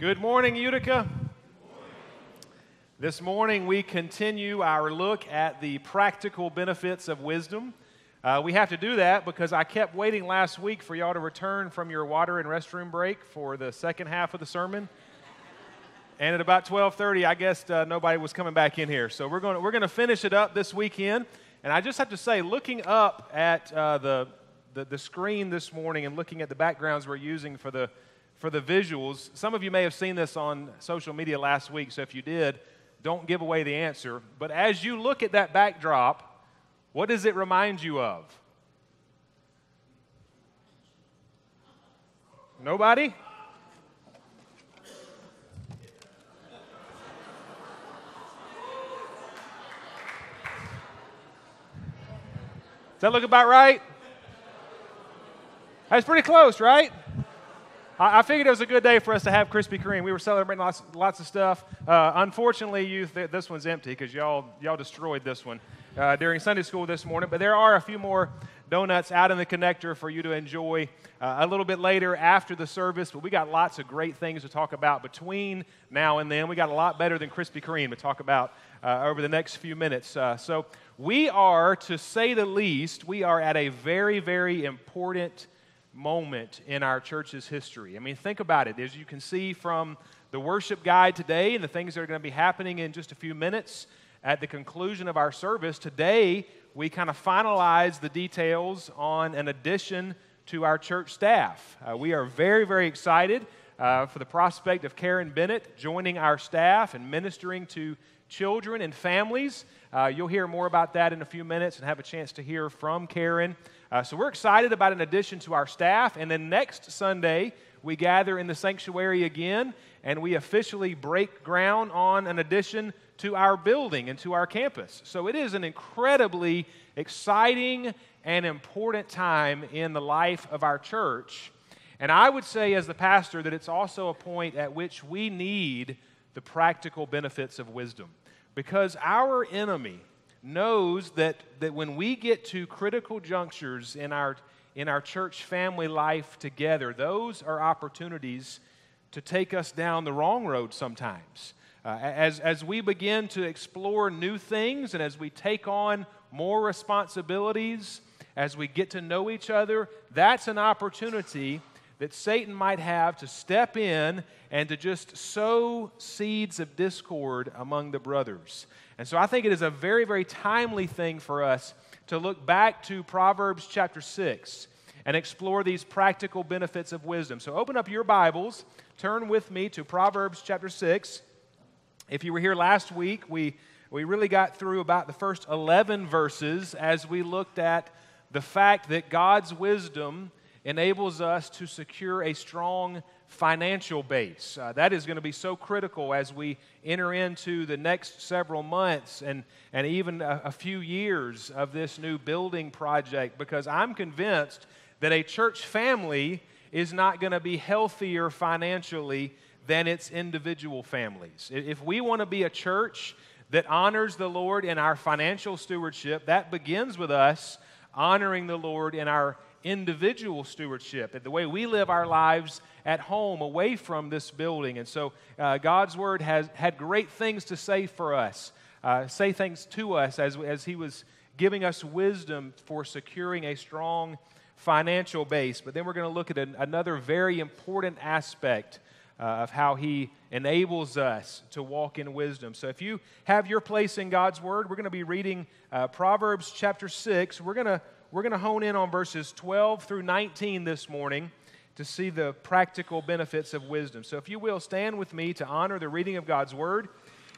Good morning, Utica. This morning we continue our look at the practical benefits of wisdom. Uh, we have to do that because I kept waiting last week for y'all to return from your water and restroom break for the second half of the sermon. And at about 12:30, I guess uh, nobody was coming back in here. So we're going we're going to finish it up this weekend. And I just have to say, looking up at uh, the, the the screen this morning and looking at the backgrounds we're using for the for the visuals, some of you may have seen this on social media last week. So if you did, don't give away the answer. But as you look at that backdrop, what does it remind you of? Nobody? Does that look about right? That's pretty close, right? I, I figured it was a good day for us to have Krispy Kreme. We were celebrating lots, lots of stuff. Uh, unfortunately, youth, this one's empty because y'all, y'all destroyed this one uh, during Sunday school this morning. But there are a few more donuts out in the connector for you to enjoy uh, a little bit later after the service. But we got lots of great things to talk about between now and then. We got a lot better than Krispy Kreme to talk about uh, over the next few minutes. Uh, so we are, to say the least, we are at a very, very important moment in our church's history. I mean, think about it. As you can see from the worship guide today and the things that are going to be happening in just a few minutes at the conclusion of our service, today we kind of finalize the details on an addition to our church staff. Uh, we are very, very excited uh, for the prospect of Karen Bennett joining our staff and ministering to children and families. Uh, you'll hear more about that in a few minutes and have a chance to hear from Karen. Uh, so we're excited about an addition to our staff. And then next Sunday, we gather in the sanctuary again and we officially break ground on an addition to our building and to our campus. So it is an incredibly exciting and important time in the life of our church. And I would say, as the pastor, that it's also a point at which we need the practical benefits of wisdom. Because our enemy knows that, that when we get to critical junctures in our, in our church family life together, those are opportunities to take us down the wrong road sometimes. Uh, as, as we begin to explore new things and as we take on more responsibilities, as we get to know each other, that's an opportunity that Satan might have to step in and to just sow seeds of discord among the brothers. And so I think it is a very, very timely thing for us to look back to Proverbs chapter 6 and explore these practical benefits of wisdom. So open up your Bibles, turn with me to Proverbs chapter 6. If you were here last week, we, we really got through about the first 11 verses as we looked at the fact that God's wisdom enables us to secure a strong financial base. Uh, that is going to be so critical as we enter into the next several months and, and even a, a few years of this new building project because I'm convinced that a church family is not going to be healthier financially than its individual families. If we want to be a church that honors the Lord in our financial stewardship, that begins with us honoring the Lord in our individual stewardship and the way we live our lives at home away from this building. And so uh, God's word has had great things to say for us, uh, say things to us as, as He was giving us wisdom for securing a strong financial base. But then we're going to look at an, another very important aspect. Uh, of how he enables us to walk in wisdom. So, if you have your place in God's Word, we're going to be reading uh, Proverbs chapter 6. We're going to we're going to hone in on verses 12 through 19 this morning to see the practical benefits of wisdom. So, if you will, stand with me to honor the reading of God's Word.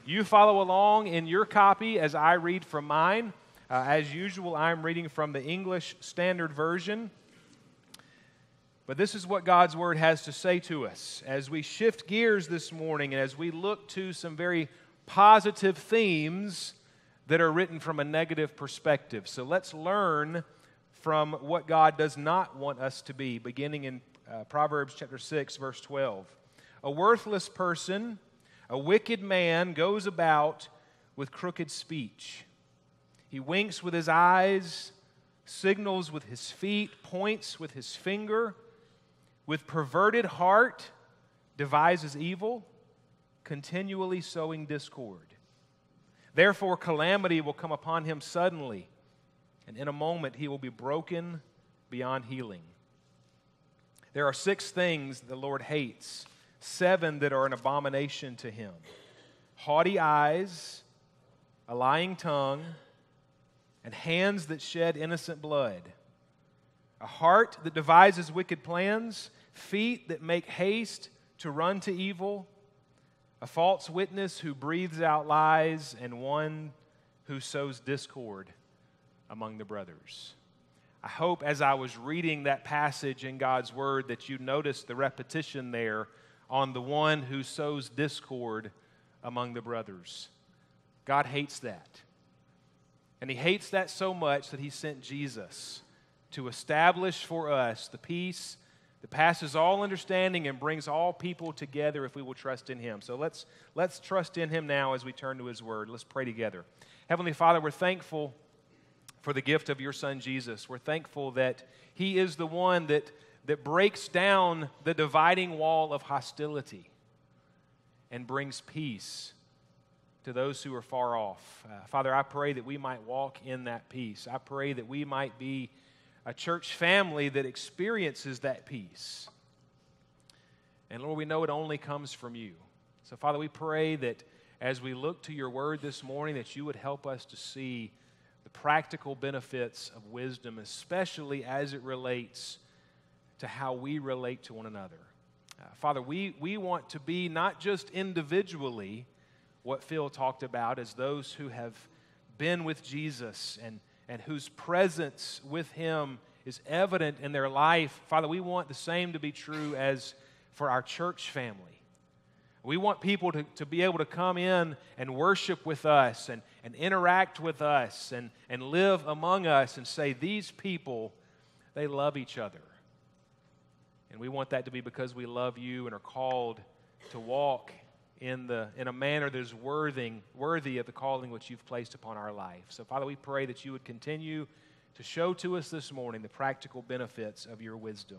You follow along in your copy as I read from mine. Uh, as usual, I'm reading from the English Standard Version. But this is what God's Word has to say to us as we shift gears this morning and as we look to some very positive themes that are written from a negative perspective. So let's learn from what God does not want us to be, beginning in uh, Proverbs chapter 6, verse 12. A worthless person, a wicked man, goes about with crooked speech. He winks with his eyes, signals with his feet, points with his finger. With perverted heart, devises evil, continually sowing discord. Therefore, calamity will come upon him suddenly, and in a moment he will be broken beyond healing. There are six things the Lord hates, seven that are an abomination to him. Haughty eyes, a lying tongue, and hands that shed innocent blood, a heart that devises wicked plans, feet that make haste to run to evil, a false witness who breathes out lies, and one who sows discord among the brothers. I hope as I was reading that passage in God's Word that you noticed the repetition there on the one who sows discord among the brothers. God hates that. And He hates that so much that He sent Jesus to establish for us the peace that passes all understanding and brings all people together if we will trust in Him. So let's, let's trust in Him now as we turn to His Word. Let's pray together. Heavenly Father, we're thankful for the gift of your Son Jesus. We're thankful that He is the one that, that breaks down the dividing wall of hostility and brings peace to those who are far off. Uh, Father, I pray that we might walk in that peace. I pray that we might be a church family that experiences that peace. And Lord, we know it only comes from you. So, Father, we pray that as we look to your word this morning, that you would help us to see practical benefits of wisdom, especially as it relates to how we relate to one another. Uh, Father, we, we want to be not just individually what Phil talked about as those who have been with Jesus and, and whose presence with Him is evident in their life. Father, we want the same to be true as for our church family. We want people to, to be able to come in and worship with us and, and interact with us and, and live among us and say, These people, they love each other. And we want that to be because we love you and are called to walk in, the, in a manner that is worthy, worthy of the calling which you've placed upon our life. So, Father, we pray that you would continue to show to us this morning the practical benefits of your wisdom.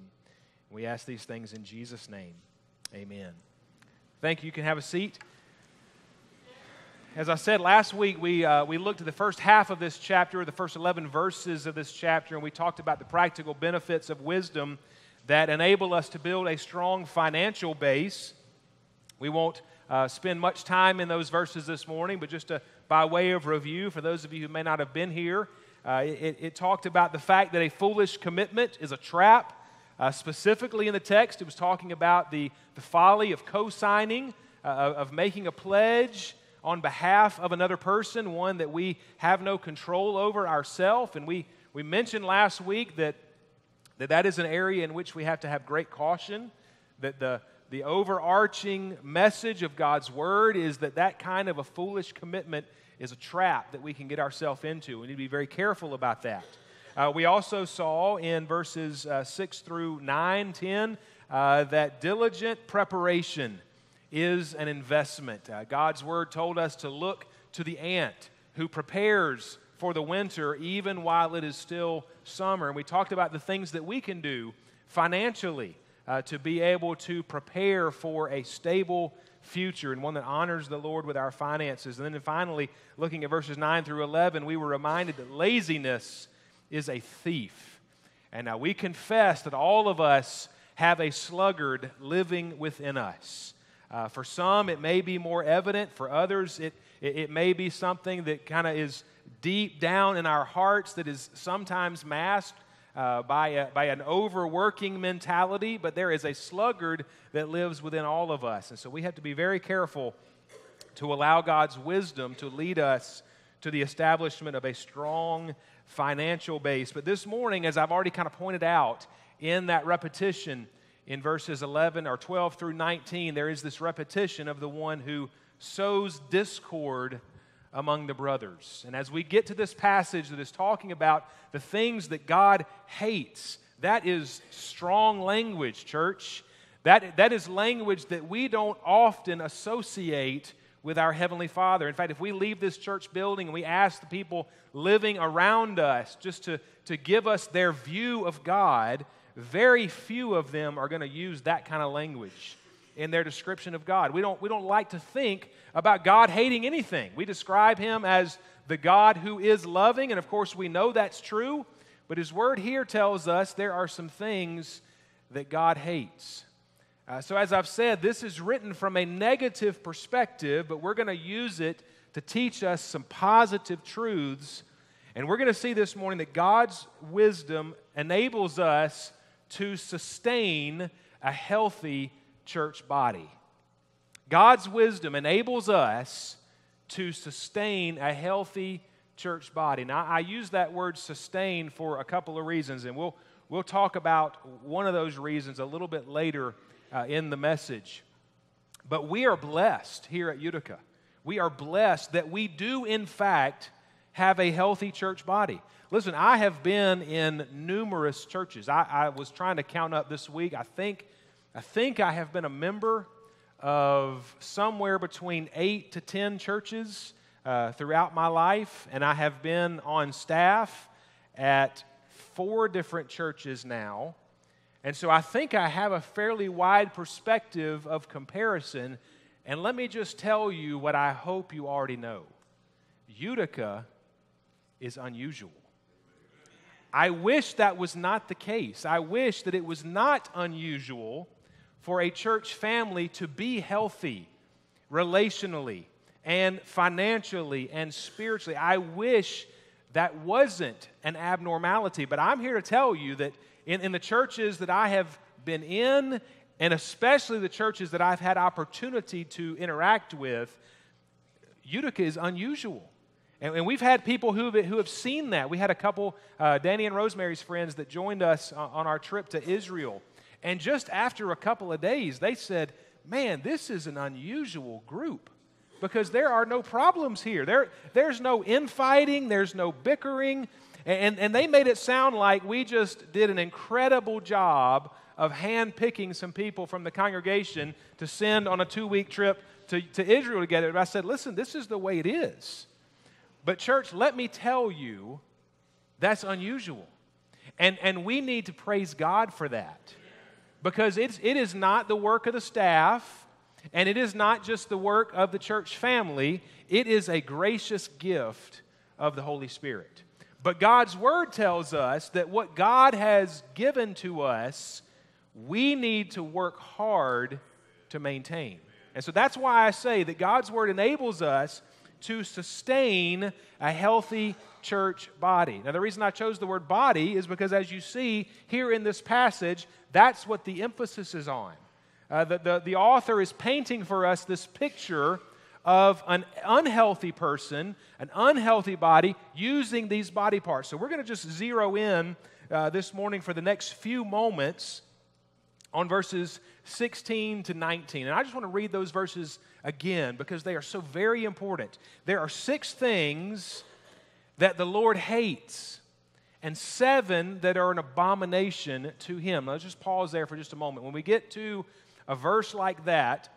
We ask these things in Jesus' name. Amen. Thank you. You can have a seat. As I said last week, we, uh, we looked at the first half of this chapter, the first 11 verses of this chapter, and we talked about the practical benefits of wisdom that enable us to build a strong financial base. We won't uh, spend much time in those verses this morning, but just to, by way of review, for those of you who may not have been here, uh, it, it, talked about the fact that a foolish commitment is a trap. Uh, specifically in the text, it was talking about the, the folly of co signing, uh, of making a pledge on behalf of another person, one that we have no control over ourselves. And we, we mentioned last week that, that that is an area in which we have to have great caution, that the, the overarching message of God's word is that that kind of a foolish commitment is a trap that we can get ourselves into. We need to be very careful about that. Uh, we also saw in verses uh, 6 through 9, 10, uh, that diligent preparation is an investment. Uh, God's word told us to look to the ant who prepares for the winter even while it is still summer. And we talked about the things that we can do financially uh, to be able to prepare for a stable future and one that honors the Lord with our finances. And then finally, looking at verses 9 through 11, we were reminded that laziness is a thief. And now we confess that all of us have a sluggard living within us. Uh, for some, it may be more evident. For others, it, it, it may be something that kind of is deep down in our hearts that is sometimes masked uh, by, a, by an overworking mentality, but there is a sluggard that lives within all of us. And so we have to be very careful to allow God's wisdom to lead us to the establishment of a strong financial base. But this morning, as I've already kind of pointed out in that repetition in verses 11 or 12 through 19, there is this repetition of the one who sows discord among the brothers. And as we get to this passage that is talking about the things that God hates, that is strong language, church. That, that is language that we don't often associate with our Heavenly Father. In fact, if we leave this church building and we ask the people living around us just to, to give us their view of God, very few of them are going to use that kind of language. in their description of God. We don't, we don't like to think about God hating anything. We describe him as the God who is loving, and of course, we know that's true, but his word here tells us there are some things that God hates. Uh, so, as I've said, this is written from a negative perspective, but we're going to use it to teach us some positive truths. And we're going to see this morning that God's wisdom enables us to sustain a healthy church body. God's wisdom enables us to sustain a healthy church body. Now, I use that word sustain for a couple of reasons, and we'll, we'll talk about one of those reasons a little bit later uh, in the message. But we are blessed here at Utica. We are blessed that we do, in fact, have a healthy church body. Listen, I have been in numerous churches. I, I was trying to count up this week. I think, I think I have been a member of somewhere between eight to ten churches uh, throughout my life, and I have been on staff at four different churches now. And so I think I have a fairly wide perspective of comparison. And let me just tell you what I hope you already know Utica is unusual. I wish that was not the case. I wish that it was not unusual for a church family to be healthy relationally and financially and spiritually. I wish that wasn't an abnormality, but I'm here to tell you that in, in the churches that I have been in, and especially the churches that I've had opportunity to interact with, Utica is unusual. And, and we've had people who have, who have seen that. We had a couple, uh, Danny and Rosemary's friends, that joined us on our trip to Israel. And just after a couple of days, they said, Man, this is an unusual group because there are no problems here. There, there's no infighting, there's no bickering. And, and they made it sound like we just did an incredible job of handpicking some people from the congregation to send on a two week trip to, to Israel together. But I said, listen, this is the way it is. But, church, let me tell you, that's unusual. And, and we need to praise God for that because it's, it is not the work of the staff and it is not just the work of the church family, it is a gracious gift of the Holy Spirit. But God's Word tells us that what God has given to us, we need to work hard to maintain. And so that's why I say that God's Word enables us to sustain a healthy church body. Now, the reason I chose the word body is because, as you see here in this passage, that's what the emphasis is on. Uh, the, the, the author is painting for us this picture of an unhealthy person, an unhealthy body, using these body parts. So, we're going to just zero in uh, this morning for the next few moments on verses 16 to 19. And I just want to read those verses again because they are so very important. There are six things that the Lord hates, and seven that are an abomination to him. Let's just pause there for just a moment. When we get to a verse like that,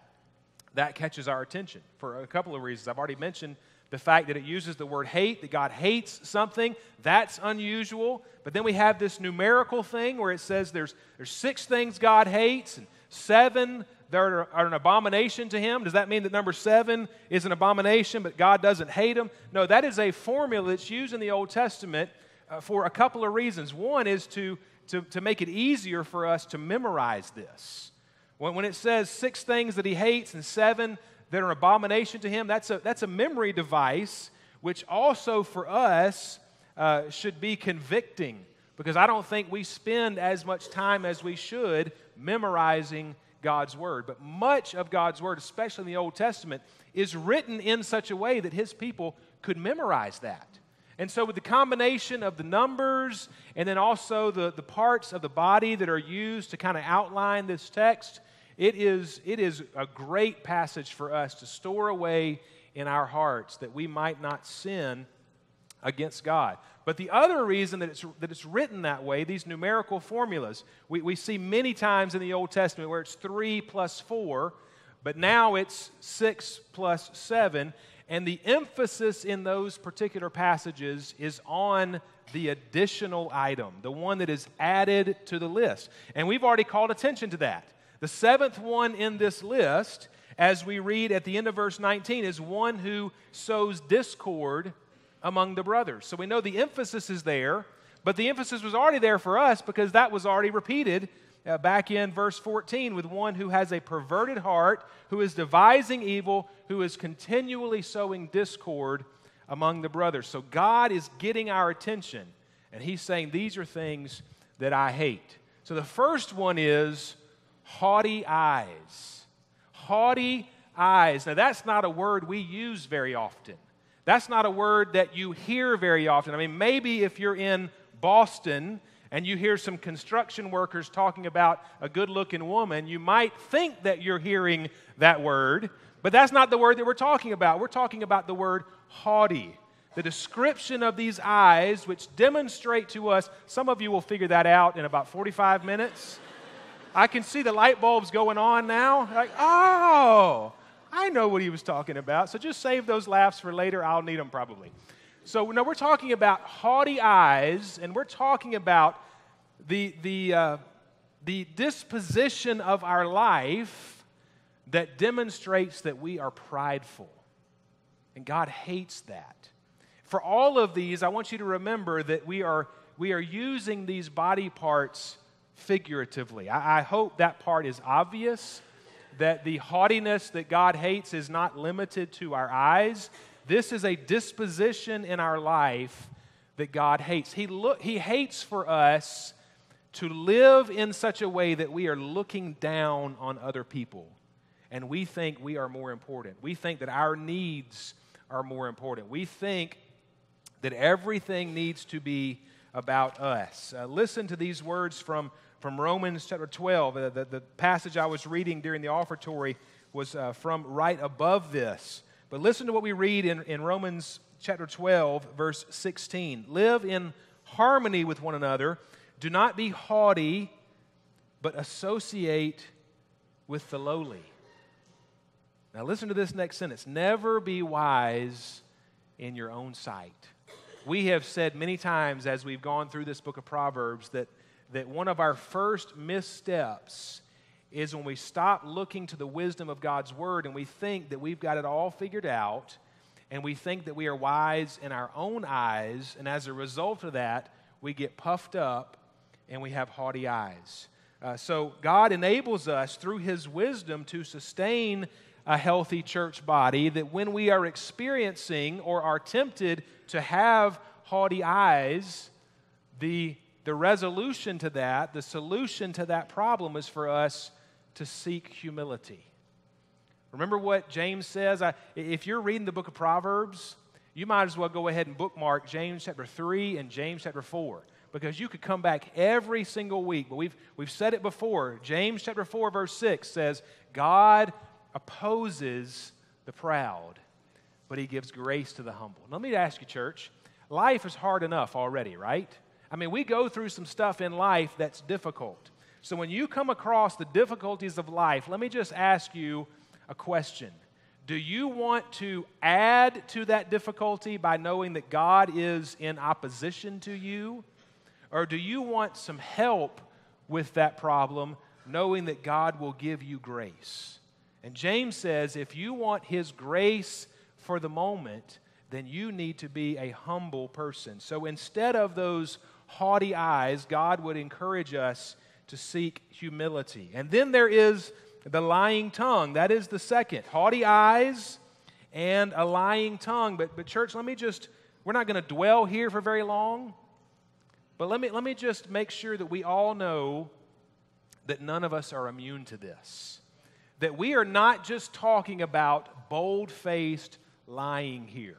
that catches our attention for a couple of reasons. I've already mentioned the fact that it uses the word hate, that God hates something. That's unusual. But then we have this numerical thing where it says there's, there's six things God hates and seven that are, are, an abomination to him. Does that mean that number seven is an abomination, but God doesn't hate them? No, that is a formula that's used in the Old Testament uh, for a couple of reasons. One is to, to, to make it easier for us to memorize this. When, when it says six things that he hates and seven that are an abomination to him, that's a, that's a memory device, which also for us uh, should be convicting because I don't think we spend as much time as we should memorizing God's Word. But much of God's Word, especially in the Old Testament, is written in such a way that His people could memorize that. And so, with the combination of the numbers and then also the, the parts of the body that are used to kind of outline this text, it is, it is a great passage for us to store away in our hearts that we might not sin against God. But the other reason that it's, that it's written that way, these numerical formulas, we, we see many times in the Old Testament where it's 3 plus 4, but now it's 6 plus 7. And the emphasis in those particular passages is on the additional item, the one that is added to the list. And we've already called attention to that. The seventh one in this list, as we read at the end of verse 19, is one who sows discord among the brothers. So we know the emphasis is there, but the emphasis was already there for us because that was already repeated uh, back in verse 14 with one who has a perverted heart, who is devising evil, who is continually sowing discord among the brothers. So God is getting our attention, and He's saying, These are things that I hate. So the first one is haughty eyes. Haughty eyes. Now, that's not a word we use very often. That's not a word that you hear very often. I mean, maybe if you're in Boston and you hear some construction workers talking about a good looking woman, you might think that you're hearing that word, but that's not the word that we're talking about. We're talking about the word haughty. The description of these eyes, which demonstrate to us, some of you will figure that out in about 45 minutes. I can see the light bulbs going on now. Like, oh, I know what he was talking about. So just save those laughs for later. I'll need them probably. So, no, we're talking about haughty eyes, and we're talking about the, the, uh, the disposition of our life that demonstrates that we are prideful. And God hates that. For all of these, I want you to remember that we are, we are using these body parts figuratively. I, I hope that part is obvious that the haughtiness that God hates is not limited to our eyes. This is a disposition in our life that God hates. He, look, he hates for us to live in such a way that we are looking down on other people and we think we are more important. We think that our needs are more important. We think that everything needs to be about us. Uh, listen to these words from, from Romans chapter 12. Uh, the, the passage I was reading during the offertory was uh, from right above this. But listen to what we read in, in Romans chapter 12, verse 16. Live in harmony with one another. Do not be haughty, but associate with the lowly. Now, listen to this next sentence. Never be wise in your own sight. We have said many times as we've gone through this book of Proverbs that, that one of our first missteps is when we stop looking to the wisdom of God's word and we think that we've got it all figured out and we think that we are wise in our own eyes, and as a result of that, we get puffed up and we have haughty eyes. Uh, so, God enables us through His wisdom to sustain a healthy church body that when we are experiencing or are tempted to have haughty eyes, the, the resolution to that, the solution to that problem is for us to seek humility. Remember what James says? I, if you're reading the book of Proverbs, you might as well go ahead and bookmark James chapter 3 and James chapter 4 because you could come back every single week. But we've, we've said it before. James chapter 4, verse 6 says, God opposes the proud, but he gives grace to the humble. Now, let me ask you, church, life is hard enough already, right? I mean, we go through some stuff in life that's difficult. So when you come across the difficulties of life, let me just ask you a question. Do you want to add to that difficulty by knowing that God is in opposition to you? Or do you want some help with that problem, knowing that God will give you grace? And James says if you want his grace for the moment, then you need to be a humble person. So instead of those haughty eyes, God would encourage us to seek humility. And then there is the lying tongue. That is the second. Haughty eyes and a lying tongue. But, but church, let me just, we're not going to dwell here for very long. But let me, let me just make sure that we all know that none of us are immune to this that we are not just talking about bold faced lying here,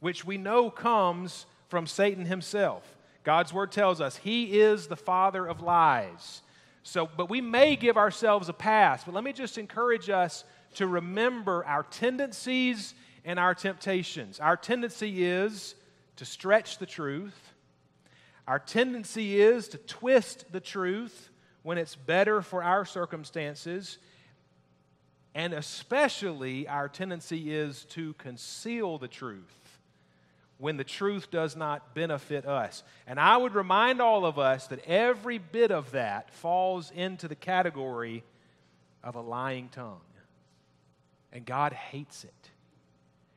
which we know comes from Satan himself. God's word tells us he is the father of lies. So, but we may give ourselves a pass. But let me just encourage us to remember our tendencies and our temptations. Our tendency is to stretch the truth. Our tendency is to twist the truth when it's better for our circumstances. And especially, our tendency is to conceal the truth when the truth does not benefit us. And I would remind all of us that every bit of that falls into the category of a lying tongue. And God hates it.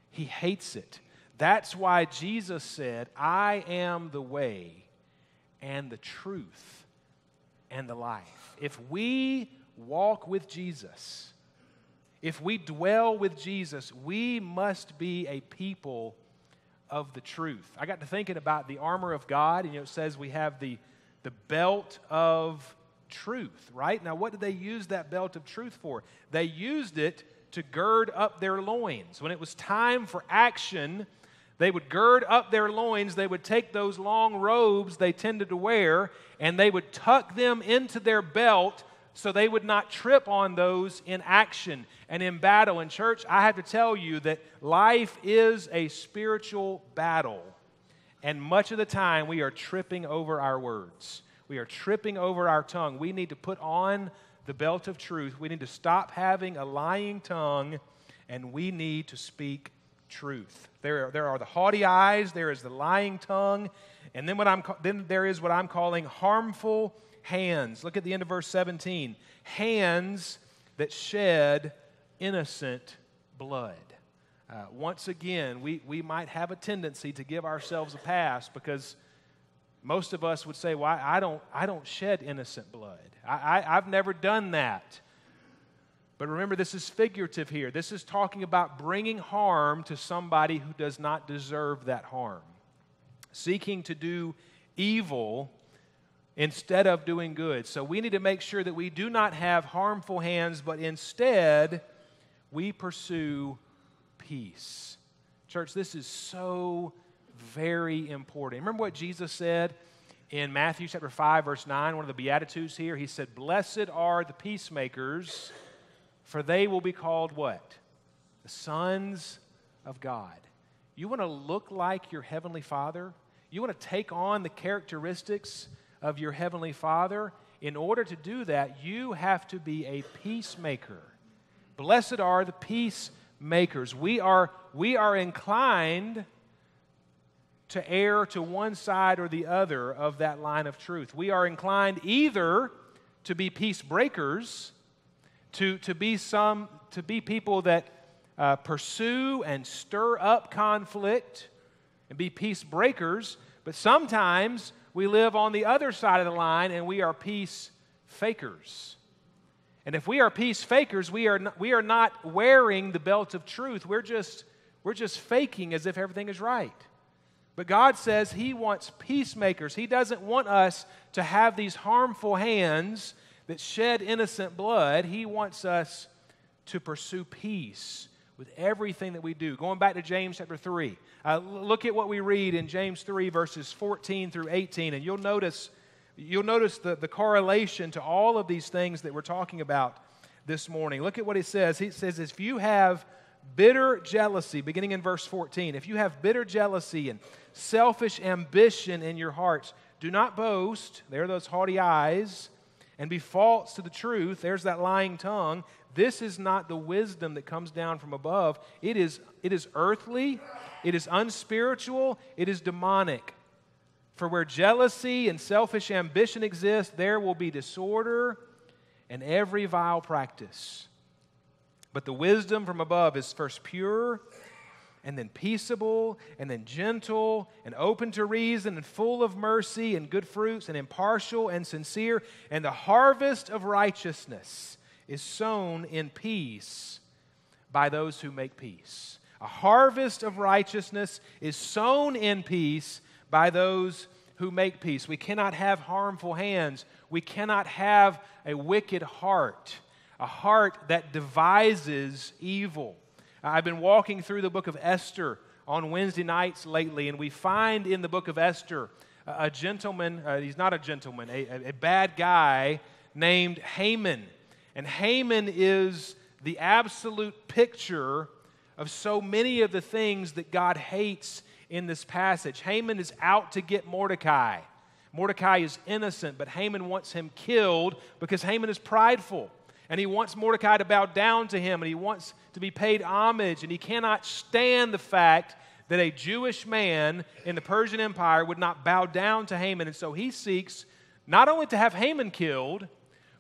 He hates it. That's why Jesus said, I am the way and the truth and the life. If we walk with Jesus, if we dwell with Jesus, we must be a people of the truth. I got to thinking about the armor of God, and you know, it says we have the, the belt of truth, right? Now, what did they use that belt of truth for? They used it to gird up their loins. When it was time for action, they would gird up their loins. They would take those long robes they tended to wear and they would tuck them into their belt so they would not trip on those in action and in battle. In church, I have to tell you that life is a spiritual battle. And much of the time, we are tripping over our words. We are tripping over our tongue. We need to put on the belt of truth. We need to stop having a lying tongue, and we need to speak truth. There are, there are the haughty eyes, there is the lying tongue, and then, what I'm, then there is what I'm calling harmful hands. Look at the end of verse 17. Hands that shed innocent blood. Uh, once again, we, we might have a tendency to give ourselves a pass because most of us would say, Well, I, I don't, I don't shed innocent blood. I, I, I've never done that. But remember, this is figurative here. This is talking about bringing harm to somebody who does not deserve that harm. Seeking to do evil instead of doing good. So we need to make sure that we do not have harmful hands, but instead we pursue peace. Church, this is so very important. Remember what Jesus said in Matthew chapter 5 verse 9, one of the beatitudes here, he said, "Blessed are the peacemakers, for they will be called what? The sons of God." You want to look like your heavenly Father? You want to take on the characteristics of your Heavenly Father, in order to do that, you have to be a peacemaker. Blessed are the peacemakers. We are, we are inclined to err to one side or the other of that line of truth. We are inclined either to be peace breakers, to, to, be, some, to be people that uh, pursue and stir up conflict and be peace breakers, but sometimes we live on the other side of the line and we are peace fakers. And if we are peace fakers, we are not, we are not wearing the belt of truth. We're just, we're just faking as if everything is right. But God says He wants peacemakers. He doesn't want us to have these harmful hands that shed innocent blood. He wants us to pursue peace with everything that we do. Going back to James chapter 3, uh, look at what we read in James 3, verses 14 through 18, and you'll notice, you'll notice the, the correlation to all of these things that we're talking about this morning. Look at what he says. He says, If you have bitter jealousy, beginning in verse 14, if you have bitter jealousy and selfish ambition in your hearts, do not boast, there are those haughty eyes, and be false to the truth, there's that lying tongue. This is not the wisdom that comes down from above. It is, it is earthly, it is unspiritual, it is demonic. For where jealousy and selfish ambition exist, there will be disorder and every vile practice. But the wisdom from above is first pure, and then peaceable, and then gentle, and open to reason, and full of mercy and good fruits, and impartial and sincere. And the harvest of righteousness is sown in peace by those who make peace. A harvest of righteousness is sown in peace by those who make peace. We cannot have harmful hands. We cannot have a wicked heart, a heart that devises evil. I've been walking through the book of Esther on Wednesday nights lately, and we find in the book of Esther a, gentleman, uh, he's not a gentleman, a, a bad guy named Haman. And Haman is the absolute picture of so many of the things that God hates in this passage. Haman is out to get Mordecai. Mordecai is innocent, but Haman wants him killed because Haman is prideful. And he wants Mordecai to bow down to him, and he wants to be paid homage, and he cannot stand the fact that a Jewish man in the Persian Empire would not bow down to Haman. And so he seeks not only to have Haman killed,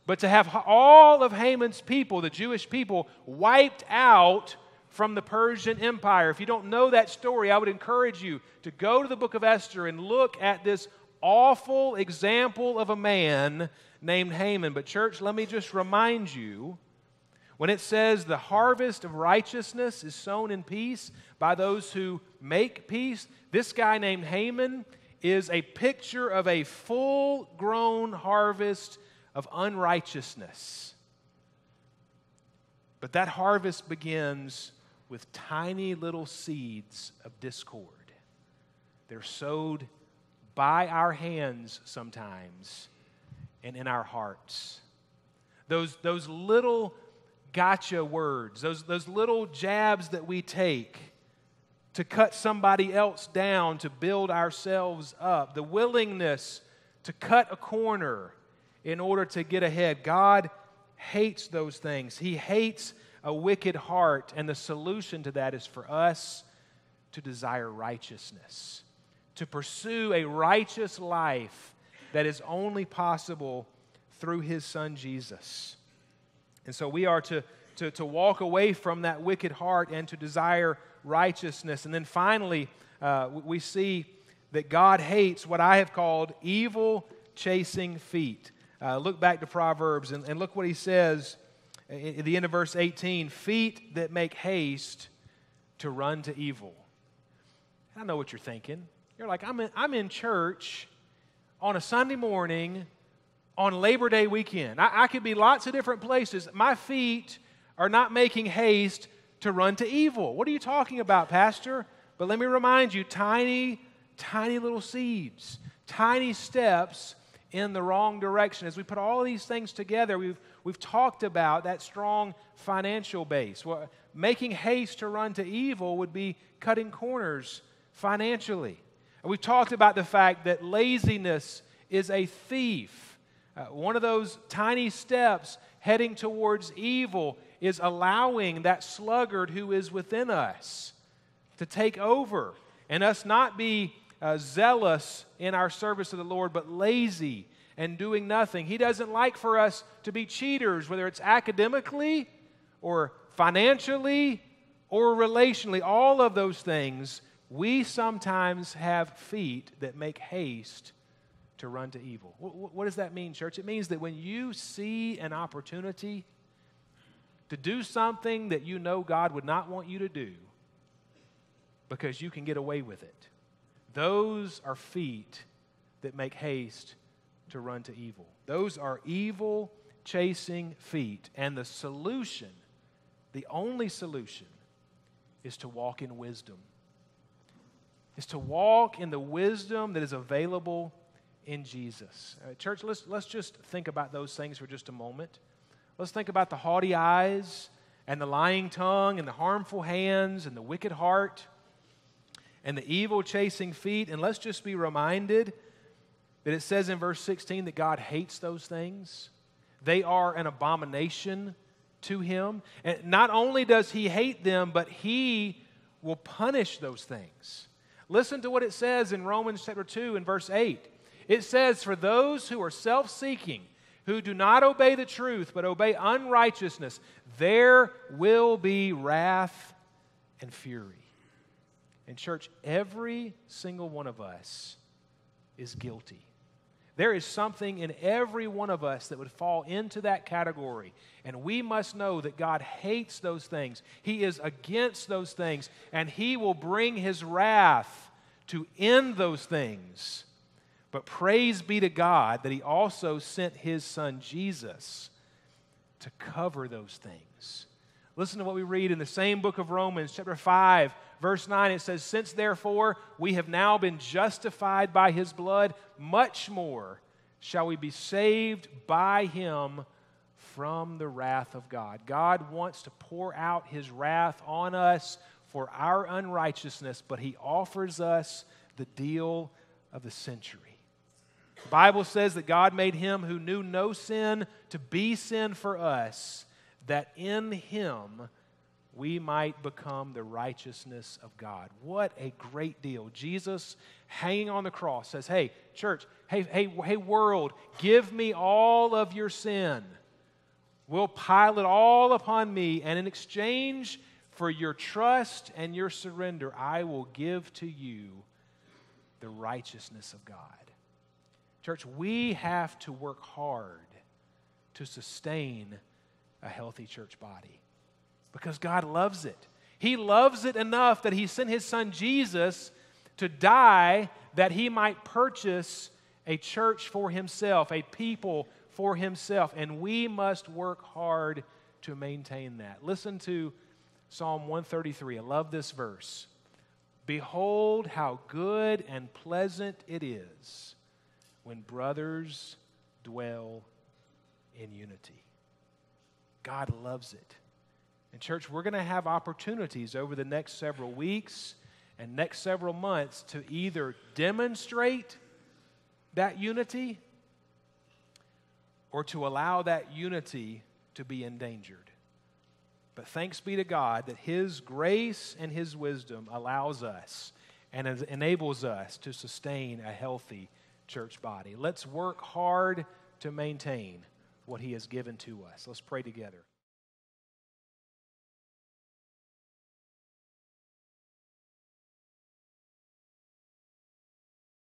but to have all of Haman's people, the Jewish people, wiped out from the Persian Empire. If you don't know that story, I would encourage you to go to the book of Esther and look at this awful example of a man named Haman. But, church, let me just remind you when it says the harvest of righteousness is sown in peace by those who make peace, this guy named Haman is a picture of a full grown harvest of unrighteousness. But that harvest begins with tiny little seeds of discord. They're sowed by our hands sometimes and in our hearts. Those, those little gotcha words, those, those little jabs that we take to cut somebody else down, to build ourselves up, the willingness to cut a corner in order to get ahead. God hates those things. He hates a wicked heart, and the solution to that is for us to desire righteousness, to pursue a righteous life that is only possible through His Son Jesus. And so we are to, to, to walk away from that wicked heart and to desire righteousness. And then finally, uh, we see that God hates what I have called evil chasing feet. Uh, look back to Proverbs and, and look what he says at the end of verse 18 feet that make haste to run to evil. I know what you're thinking. You're like, I'm in, I'm in church on a Sunday morning on Labor Day weekend. I, I could be lots of different places. My feet are not making haste to run to evil. What are you talking about, Pastor? But let me remind you tiny, tiny little seeds, tiny steps in the wrong direction. As we put all these things together, we've, we've talked about that strong financial base. Well, making haste to run to evil would be cutting corners financially. And we've talked about the fact that laziness is a thief. Uh, one of those tiny steps heading towards evil is allowing that sluggard who is within us to take over and us not be uh, zealous in our service of the Lord, but lazy and doing nothing. He doesn't like for us to be cheaters, whether it's academically or financially or relationally. All of those things, we sometimes have feet that make haste to run to evil. What, what does that mean, church? It means that when you see an opportunity to do something that you know God would not want you to do because you can get away with it, those are feet that make haste to run to evil. Those are evil chasing feet. And the solution, the only solution, is to walk in wisdom. Is to walk in the wisdom that is available in Jesus. Uh, church, let's, let's just think about those things for just a moment. Let's think about the haughty eyes and the lying tongue and the harmful hands and the wicked heart and the evil chasing feet. And let's just be reminded that it says in verse 16 that God hates those things. They are an abomination to him. And not only does he hate them, but he will punish those things. Listen to what it says in Romans chapter 2 and verse 8. It says, For those who are self seeking, who do not obey the truth, but obey unrighteousness, there will be wrath and fury. And, church, every single one of us is guilty. There is something in every one of us that would fall into that category. And we must know that God hates those things. He is against those things. And He will bring His wrath to end those things but praise be to God that He also sent His Son Jesus to cover those things. Listen to what we read in the same book of Romans, chapter 5, verse 9. It says, Since therefore we have now been justified by His blood, much more shall we be saved by Him from the wrath of God. God wants to pour out His wrath on us for our unrighteousness, but He offers us the deal of the century. The Bible says that God made him who knew no sin to be sin for us, that in him we might become the righteousness of God. What a great deal. Jesus hanging on the cross says, Hey, church, hey, hey, hey, world, give me all of your sin. We'll pile it all upon me, and in exchange for your trust and your surrender, I will give to you the righteousness of God. Church, we have to work hard to sustain a healthy church body because God loves it. He loves it enough that He sent His Son Jesus to die that He might purchase a church for Himself, a people for Himself. And we must work hard to maintain that. Listen to Psalm 133. I love this verse. Behold, how good and pleasant it is when brothers dwell in unity. God loves it. And, church, we're going to have opportunities over the next several weeks and next several months to either demonstrate that unity or to allow that unity to be endangered. But thanks be to God that His grace and His wisdom allows us and enables us to sustain a healthy church body. Let's work hard to maintain what He has given to us. Let's pray together.